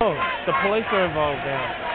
oh, the police are involved now.